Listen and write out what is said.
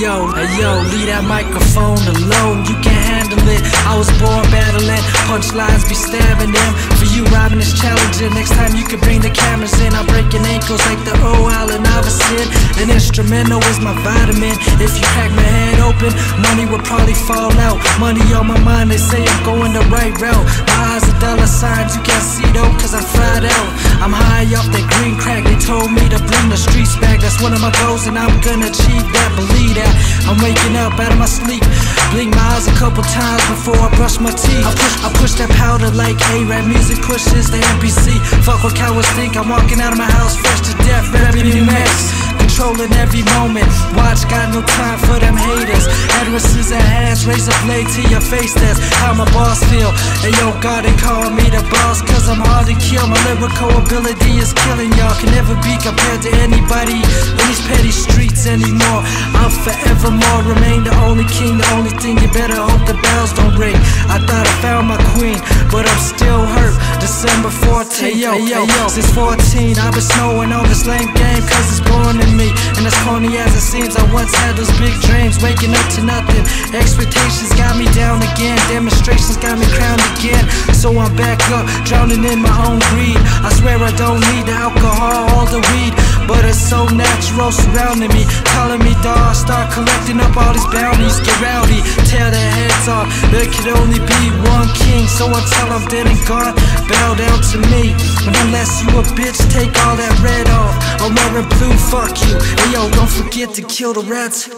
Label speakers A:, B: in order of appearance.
A: yo, hey yo, leave that microphone alone. You can't handle it. I was born battling, punchlines be stabbing them. For you, robbing is challenging. Next time you can bring the cameras in. I'm breaking ankles like the old Allen Iverson. An instrumental is my vitamin. If you crack my head open, money will probably fall out. Money on my mind, they say I'm going the right route. My eyes are dollar signs, you can't see though, cause I fried out. I'm high the streets back. That's one of my goals, and I'm gonna achieve that. Believe that. I'm waking up out of my sleep. Blink my eyes a couple times before I brush my teeth. I push, I push that powder like A-Rap music pushes the MPC. Fuck what cowards think. I'm walking out of my house fresh to death, baby max. Controlling every moment. Watch, got no time for them haters. Addresses and hands, raise a blade to your face. That's how my boss feel. And yo, God, they call me the boss, cause I'm hard to kill. My lyrical ability is killing y'all. Can never be compared to anybody in these petty streets anymore. I'll forevermore remain the only king, the only thing. You better hope the bells don't ring. I thought I found my queen, but I'm still. December 14th, hey yo, hey yo, since 14, I've been snowing on this lame game, cause it's born in me. And as corny as it seems, I once had those big dreams, waking up to nothing. Expectations got me down again, demonstrations got me crowned again. So I'm back up, drowning in my own greed. I swear I don't need the alcohol or the weed, but it's so natural surrounding me, telling me, dawg, start collecting up all these bounties, get rowdy, tell their there could only be one king So I tell him that and God bow down to me. But unless you a bitch, take all that red off. I'm wearing blue, fuck you. And yo, don't forget to kill the rats.